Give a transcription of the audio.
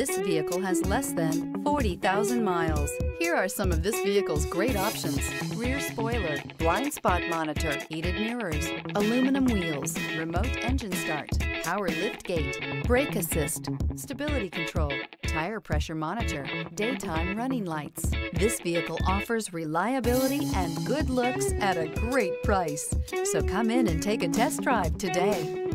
This vehicle has less than 40,000 miles. Here are some of this vehicle's great options. Rear spoiler, blind spot monitor, heated mirrors, aluminum wheels, remote engine start, power lift gate, brake assist, stability control, tire pressure monitor, daytime running lights. This vehicle offers reliability and good looks at a great price. So come in and take a test drive today.